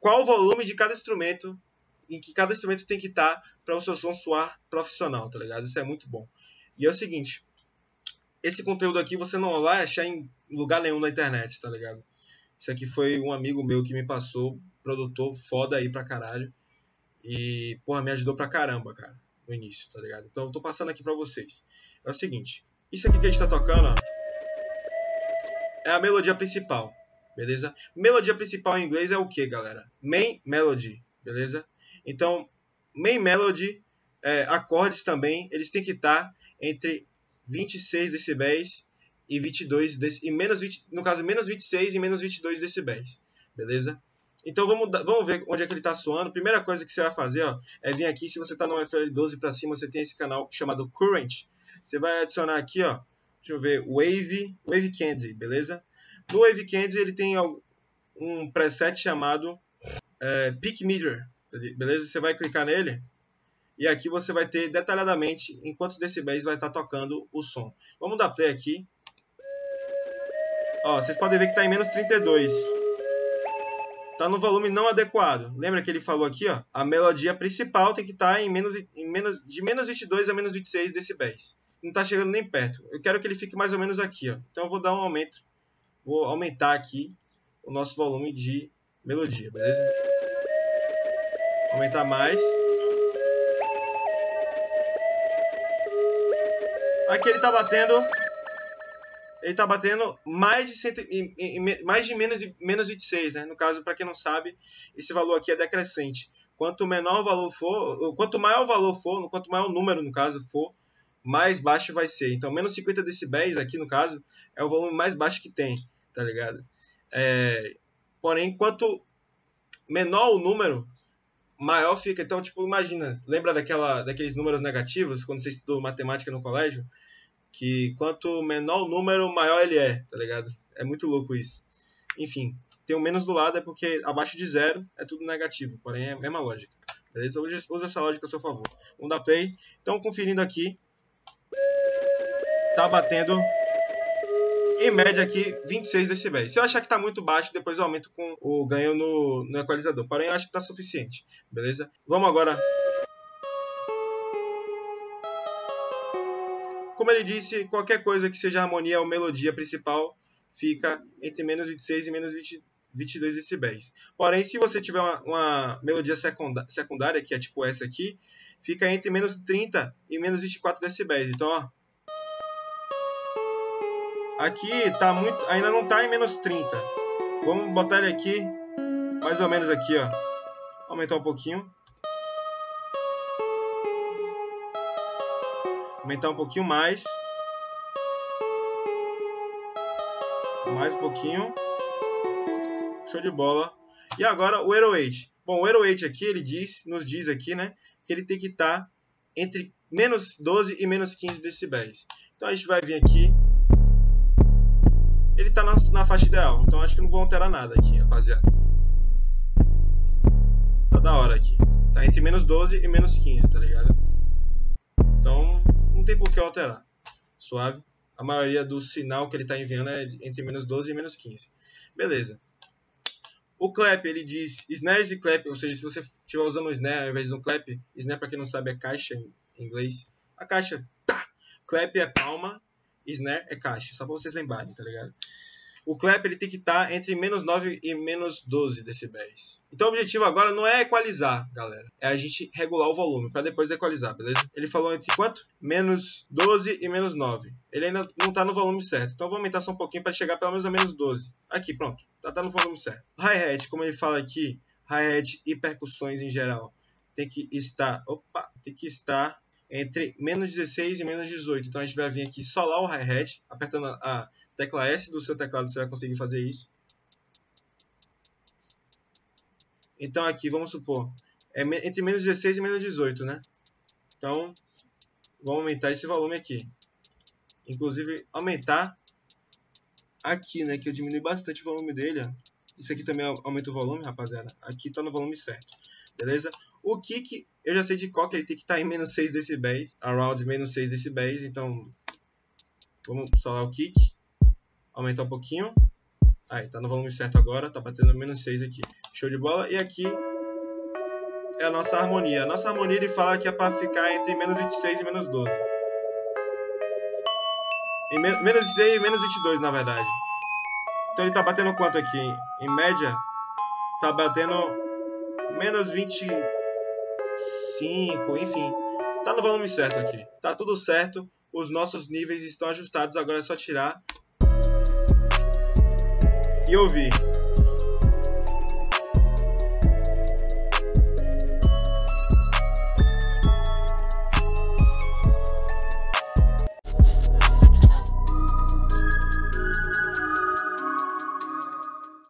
qual o volume de cada instrumento, em que cada instrumento tem que estar para o seu som soar profissional, tá ligado? Isso é muito bom. E é o seguinte, esse conteúdo aqui você não vai achar em lugar nenhum na internet, tá ligado? Isso aqui foi um amigo meu que me passou, produtor foda aí pra caralho. E, porra, me ajudou pra caramba, cara, no início, tá ligado? Então eu tô passando aqui pra vocês. É o seguinte, isso aqui que a gente tá tocando, ó, é a melodia principal, beleza? Melodia principal em inglês é o que, galera? Main melody, beleza? Então, main melody, é, acordes também, eles têm que estar entre 26 decibéis e 22 dec... e menos 20, no caso menos 26 e menos 22 decibéis, beleza? Então vamos, vamos ver onde é que ele está soando. Primeira coisa que você vai fazer ó, é vir aqui. Se você está no FL12 para cima, você tem esse canal chamado Current. Você vai adicionar aqui, ó, deixa eu ver, Wave, Wave Candy, beleza? No Wave Candy ele tem um preset chamado é, Peak Meter, beleza? Você vai clicar nele e aqui você vai ter detalhadamente em quantos decibéis vai estar tocando o som. Vamos dar play aqui. Ó, vocês podem ver que está em menos 32. Está no volume não adequado. Lembra que ele falou aqui, ó? A melodia principal tem que estar tá em menos, em menos, de menos 22 a menos 26 decibéis. Não está chegando nem perto. Eu quero que ele fique mais ou menos aqui, ó. Então eu vou dar um aumento. Vou aumentar aqui o nosso volume de melodia, beleza? Aumentar mais. Aqui ele está batendo. Ele está batendo mais de, cento, mais de menos, menos 26, né? No caso, para quem não sabe, esse valor aqui é decrescente. Quanto menor o valor for, quanto maior o valor for, quanto maior o número, no caso, for, mais baixo vai ser. Então, menos 50 decibéis aqui, no caso, é o volume mais baixo que tem, tá ligado? É, porém, quanto menor o número, maior fica. Então, tipo, imagina, lembra daquela, daqueles números negativos quando você estudou matemática no colégio? Que quanto menor o número, maior ele é, tá ligado? É muito louco isso. Enfim, tem o menos do lado é porque abaixo de zero é tudo negativo, porém é a mesma lógica. Beleza? Usa essa lógica a seu favor. Vamos dar play. Então, conferindo aqui, tá batendo em média aqui 26 decibéis. Se eu achar que está muito baixo, depois eu aumento com o ganho no, no equalizador. Porém, eu acho que está suficiente, beleza? Vamos agora... Como ele disse, qualquer coisa que seja harmonia ou melodia principal fica entre menos 26 e menos 20, 22 decibéis. Porém, se você tiver uma, uma melodia secundária, que é tipo essa aqui, fica entre menos 30 e menos 24 decibéis. Então, ó, Aqui tá muito, ainda não tá em menos 30. Vamos botar ele aqui, mais ou menos aqui, ó. Aumentar um pouquinho. Aumentar um pouquinho mais. Mais um pouquinho. Show de bola. E agora o 808. Bom, o 808 aqui, ele diz, nos diz aqui, né, que ele tem que estar tá entre menos 12 e menos 15 decibéis. Então a gente vai vir aqui ele tá na, na faixa ideal. Então acho que não vou alterar nada aqui, rapaziada. Tá da hora aqui. Tá entre menos 12 e menos 15, tá ligado? Então não tem por que alterar. Suave. A maioria do sinal que ele está enviando é entre menos 12 e menos 15. Beleza. O clap, ele diz snares e clap, ou seja, se você estiver usando o snare ao invés do clap, snare, para quem não sabe, é caixa em inglês. A caixa, tá. Clap é palma, snare é caixa, só para vocês lembrarem, tá ligado? O clap ele tem que estar tá entre menos 9 e menos 12 decibéis. Então o objetivo agora não é equalizar, galera. É a gente regular o volume para depois equalizar, beleza? Ele falou entre quanto? Menos 12 e menos 9. Ele ainda não está no volume certo. Então vou aumentar só um pouquinho para chegar pelo menos a menos 12. Aqui, pronto. Já tá no volume certo. Hi-hat, como ele fala aqui, hi-hat e percussões em geral, tem que estar, opa, tem que estar entre menos 16 e menos 18. Então a gente vai vir aqui solar o hi-hat, apertando a tecla S do seu teclado você vai conseguir fazer isso. Então aqui, vamos supor, é entre menos 16 e menos 18, né? Então, vamos aumentar esse volume aqui. Inclusive, aumentar aqui, né? Que eu diminui bastante o volume dele, ó. Isso aqui também aumenta o volume, rapaziada. Aqui tá no volume certo, beleza? O kick, eu já sei de qual que ele tem que estar tá em menos 6 decibéis, around menos 6 decibéis, então vamos solar o kick, aumentar um pouquinho, aí tá no volume certo agora, tá batendo menos 6 aqui, Show de bola. E aqui é a nossa harmonia. A nossa harmonia ele fala que é para ficar entre menos 26 e menos 12. Em menos 26 e menos 22, na verdade. Então ele tá batendo quanto aqui? Em média, tá batendo menos 25, enfim. Tá no volume certo aqui. Tá tudo certo. Os nossos níveis estão ajustados. Agora é só tirar e ouvir.